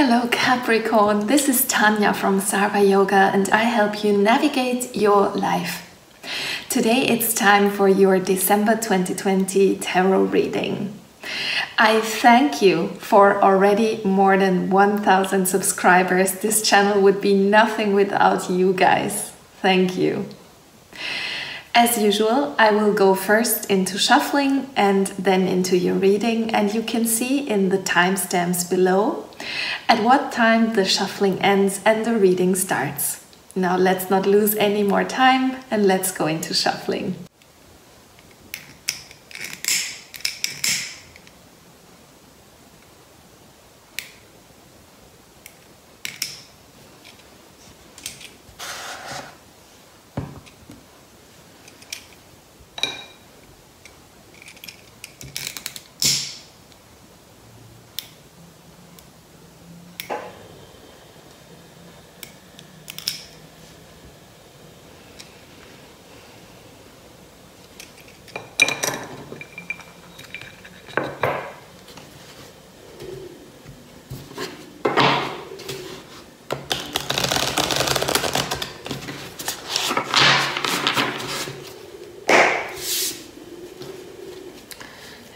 Hello Capricorn, this is Tanya from Sarva Yoga and I help you navigate your life. Today it's time for your December 2020 tarot reading. I thank you for already more than 1000 subscribers. This channel would be nothing without you guys. Thank you. As usual, I will go first into shuffling and then into your reading, and you can see in the timestamps below at what time the shuffling ends and the reading starts. Now let's not lose any more time and let's go into shuffling.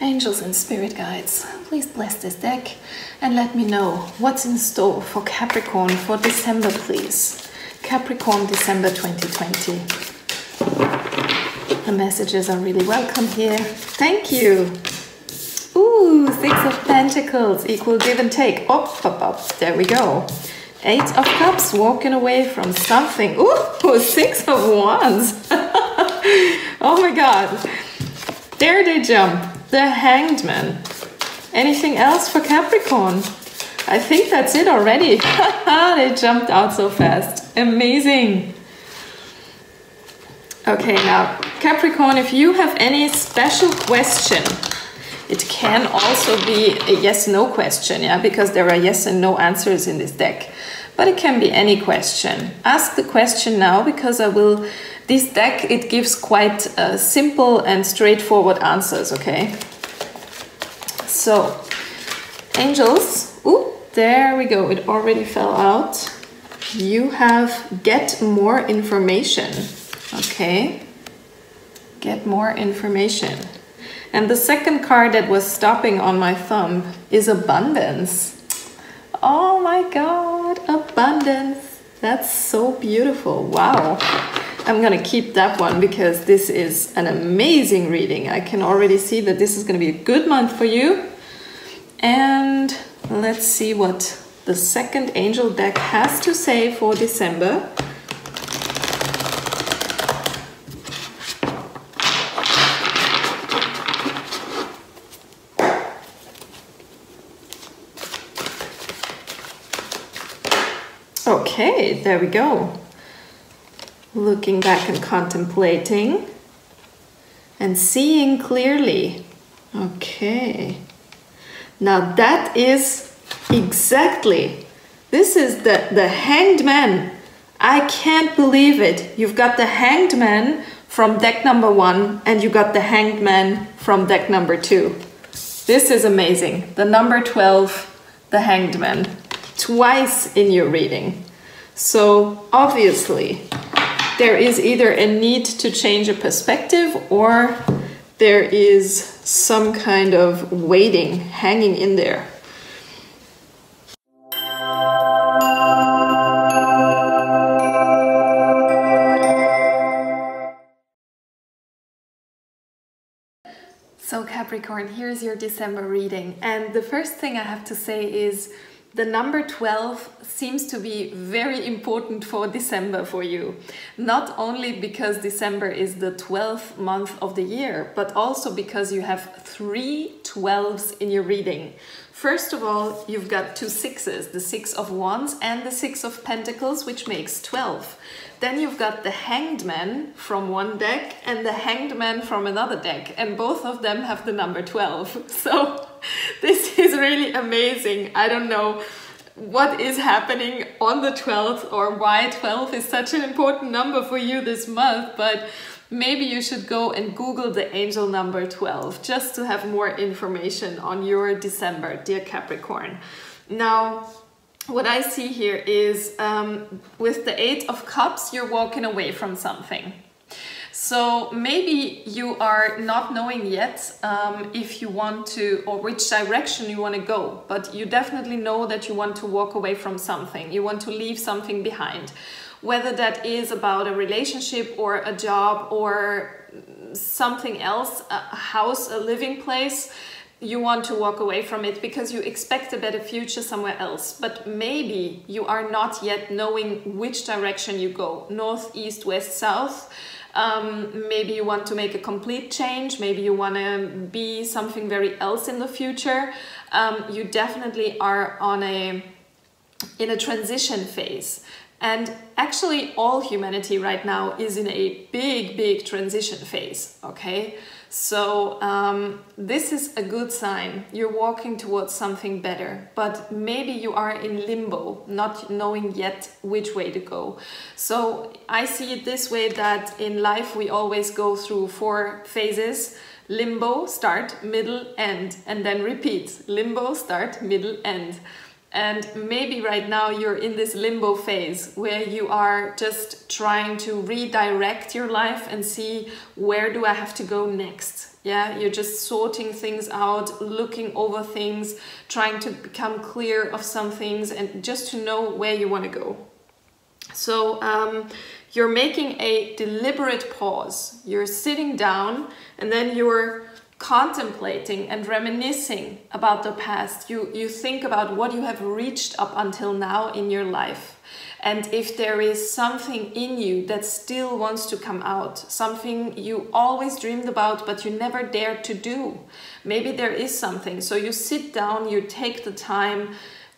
Angels and spirit guides, please bless this deck and let me know what's in store for Capricorn for December, please. Capricorn, December 2020. The messages are really welcome here. Thank you. Ooh, Six of Pentacles, equal give and take. Up, up, up. There we go. Eight of Cups, walking away from something. Ooh, Six of Wands. oh my God. There they jump the Hanged Man. Anything else for Capricorn? I think that's it already. they jumped out so fast. Amazing. Okay, now Capricorn, if you have any special question, it can also be a yes-no question, yeah, because there are yes and no answers in this deck. But it can be any question. Ask the question now because I will this deck, it gives quite uh, simple and straightforward answers, okay? So, angels, ooh, there we go, it already fell out. You have get more information, okay? Get more information. And the second card that was stopping on my thumb is abundance. Oh my God, abundance. That's so beautiful. Wow. I'm gonna keep that one because this is an amazing reading. I can already see that this is gonna be a good month for you. And let's see what the second angel deck has to say for December. Okay, there we go looking back and contemplating and seeing clearly. Okay. Now that is exactly, this is the, the hanged man. I can't believe it. You've got the hanged man from deck number one and you got the hanged man from deck number two. This is amazing. The number 12, the hanged man, twice in your reading. So obviously there is either a need to change a perspective or there is some kind of waiting hanging in there. So Capricorn, here's your December reading. And the first thing I have to say is the number 12 seems to be very important for December for you. Not only because December is the 12th month of the year, but also because you have three 12s in your reading. First of all, you've got two sixes, the six of wands and the six of pentacles, which makes 12. Then you've got the hanged man from one deck and the hanged man from another deck, and both of them have the number 12. So this is really amazing. I don't know what is happening on the 12th or why 12 is such an important number for you this month, but maybe you should go and Google the angel number 12 just to have more information on your December, dear Capricorn. Now, what I see here is um, with the Eight of Cups, you're walking away from something. So maybe you are not knowing yet um, if you want to or which direction you want to go, but you definitely know that you want to walk away from something. You want to leave something behind, whether that is about a relationship or a job or something else, a house, a living place you want to walk away from it because you expect a better future somewhere else. But maybe you are not yet knowing which direction you go north, east, west, south. Um, maybe you want to make a complete change. Maybe you want to be something very else in the future. Um, you definitely are on a in a transition phase. And actually, all humanity right now is in a big, big transition phase. Okay, so um, this is a good sign. You're walking towards something better, but maybe you are in limbo, not knowing yet which way to go. So I see it this way that in life we always go through four phases limbo, start, middle, end, and then repeat limbo, start, middle, end. And maybe right now you're in this limbo phase where you are just trying to redirect your life and see where do I have to go next. Yeah, you're just sorting things out, looking over things, trying to become clear of some things and just to know where you want to go. So um, you're making a deliberate pause. You're sitting down and then you're contemplating and reminiscing about the past. You, you think about what you have reached up until now in your life. And if there is something in you that still wants to come out, something you always dreamed about but you never dared to do, maybe there is something. So you sit down, you take the time,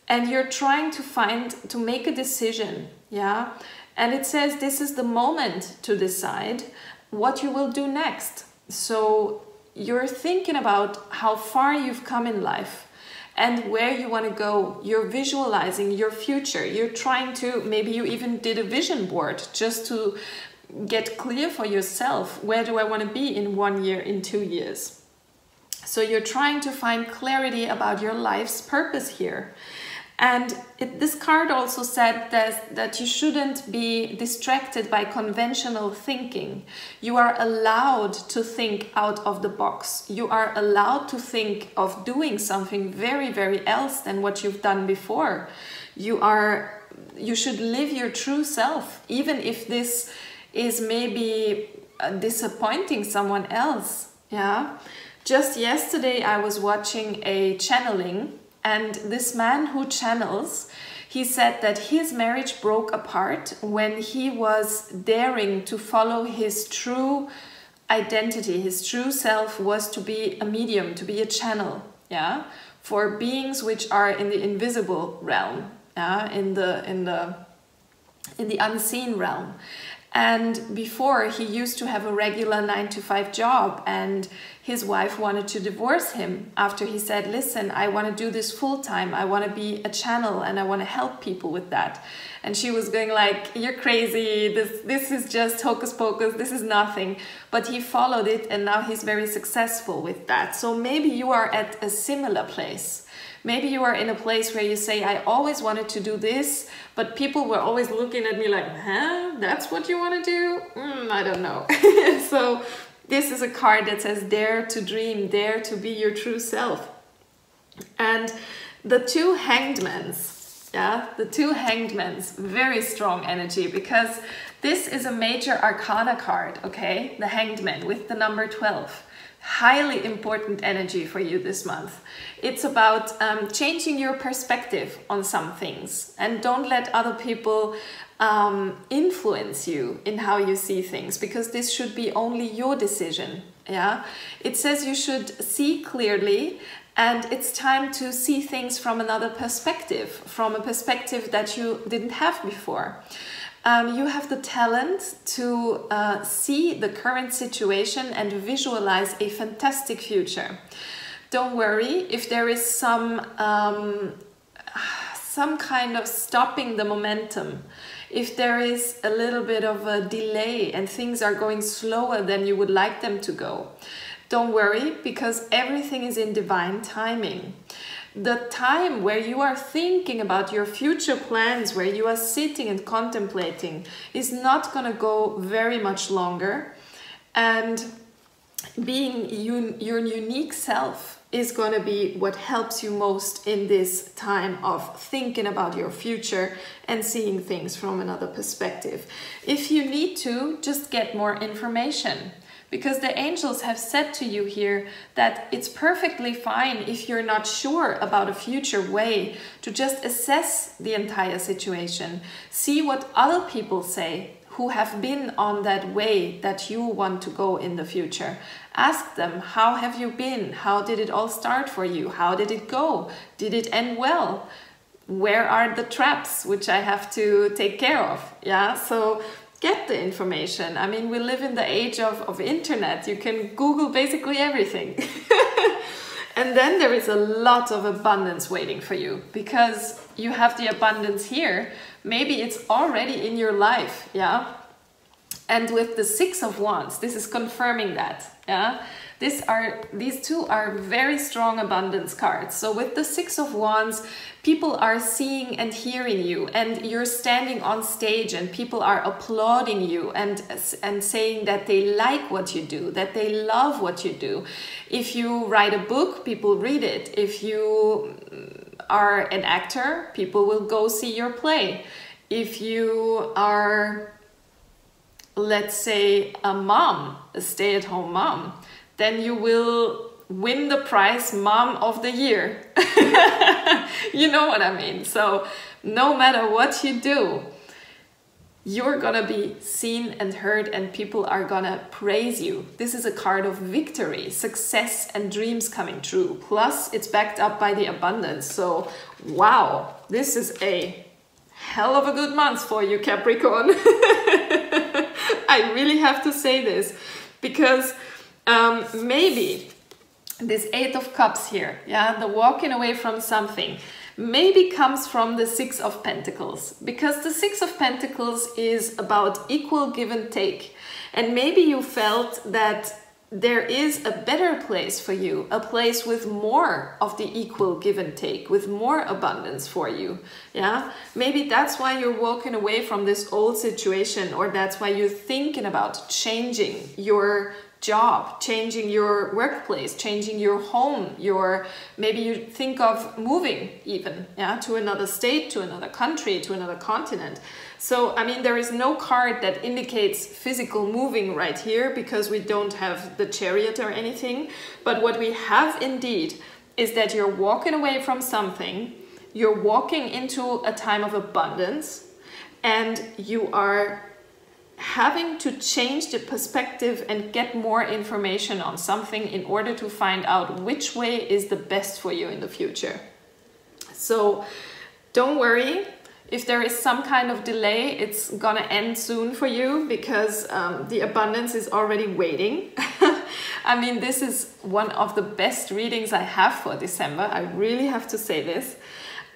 and you're trying to find, to make a decision. Yeah. And it says this is the moment to decide what you will do next. So you're thinking about how far you've come in life and where you want to go. You're visualizing your future. You're trying to, maybe you even did a vision board just to get clear for yourself where do I want to be in one year, in two years. So you're trying to find clarity about your life's purpose here. And it, this card also said that, that you shouldn't be distracted by conventional thinking. You are allowed to think out of the box. You are allowed to think of doing something very, very else than what you've done before. You are you should live your true self, even if this is maybe uh, disappointing someone else. Yeah. Just yesterday, I was watching a channeling and this man who channels, he said that his marriage broke apart when he was daring to follow his true identity. His true self was to be a medium, to be a channel, yeah, for beings which are in the invisible realm, yeah, in the in the in the unseen realm. And before he used to have a regular nine to five job and his wife wanted to divorce him after he said, Listen, I want to do this full time. I want to be a channel and I want to help people with that. And she was going like, You're crazy. This this is just hocus pocus. This is nothing. But he followed it and now he's very successful with that. So maybe you are at a similar place. Maybe you are in a place where you say, I always wanted to do this, but people were always looking at me like, huh, that's what you want to do? Mm, I don't know. so this is a card that says dare to dream, dare to be your true self. And the two hangedmans, yeah, the two hangedmans, very strong energy because this is a major arcana card, okay? The hanged man with the number 12 highly important energy for you this month. It's about um, changing your perspective on some things and don't let other people um, influence you in how you see things because this should be only your decision. Yeah, it says you should see clearly and it's time to see things from another perspective, from a perspective that you didn't have before. Um, you have the talent to uh, see the current situation and visualize a fantastic future. Don't worry if there is some um, some kind of stopping the momentum. If there is a little bit of a delay and things are going slower than you would like them to go, don't worry because everything is in divine timing the time where you are thinking about your future plans, where you are sitting and contemplating, is not going to go very much longer. And being un- your unique self is going to be what helps you most in this time of thinking about your future and seeing things from another perspective. If you need to, just get more information. Because the angels have said to you here that it's perfectly fine if you're not sure about a future way to just assess the entire situation. See what other people say who have been on that way that you want to go in the future. Ask them, how have you been? How did it all start for you? How did it go? Did it end well? Where are the traps which I have to take care of? Yeah, so get the information. I mean, we live in the age of, of internet. You can Google basically everything. and then there is a lot of abundance waiting for you because you have the abundance here maybe it's already in your life yeah and with the six of wands this is confirming that yeah? These are these two are very strong abundance cards. So with the six of wands people are seeing and hearing you and you're standing on stage and people are applauding you and and saying that they like what you do that they love what you do. If you write a book people read it. If you are an actor, people will go see your play. If you are, let's say, a mom, a stay at home mom, then you will win the prize Mom of the Year. you know what I mean? So, no matter what you do, you're gonna be seen and heard, and people are gonna praise you. This is a card of victory, success, and dreams coming true. Plus, it's backed up by the abundance. So, wow, this is a hell of a good month for you, Capricorn. I really have to say this because um, maybe this Eight of Cups here, yeah, the walking away from something maybe comes from the Six of Pentacles, because the Six of Pentacles is about equal give and take. And maybe you felt that there is a better place for you, a place with more of the equal give and take, with more abundance for you. Yeah, maybe that's why you're walking away from this old situation, or that's why you're thinking about changing your job, changing your workplace, changing your home, your maybe you think of moving even, yeah, to another state, to another country, to another continent. So, I mean, there is no card that indicates physical moving right here because we don't have the chariot or anything. But what we have indeed is that you're walking away from something, you're walking into a time of abundance, and you are having to change the perspective and get more information on something in order to find out which way is the best for you in the future. So don't worry. If there is some kind of delay, it's gonna end soon for you because um, the abundance is already waiting. I mean, this is one of the best readings I have for December. I really have to say this.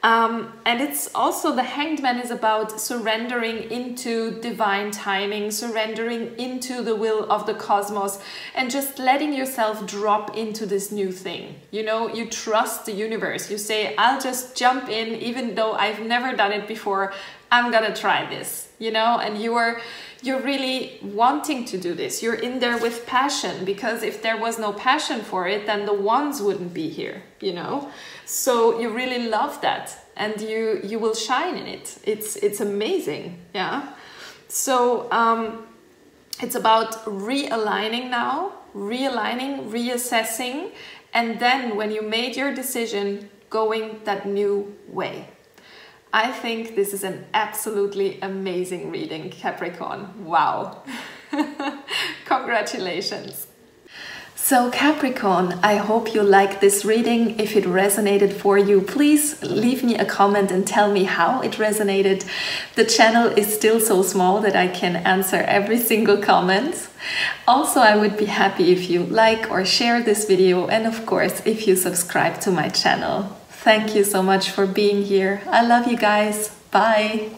Um, and it's also the hanged man is about surrendering into divine timing, surrendering into the will of the cosmos, and just letting yourself drop into this new thing. You know, you trust the universe. You say, I'll just jump in, even though I've never done it before. I'm gonna try this, you know, and you are you're really wanting to do this. You're in there with passion because if there was no passion for it, then the wands wouldn't be here, you know? So you really love that and you you will shine in it. It's it's amazing, yeah? So um it's about realigning now, realigning, reassessing, and then when you made your decision, going that new way. I think this is an absolutely amazing reading, Capricorn. Wow. Congratulations. So, Capricorn, I hope you like this reading. If it resonated for you, please leave me a comment and tell me how it resonated. The channel is still so small that I can answer every single comment. Also, I would be happy if you like or share this video, and of course, if you subscribe to my channel. Thank you so much for being here. I love you guys. Bye.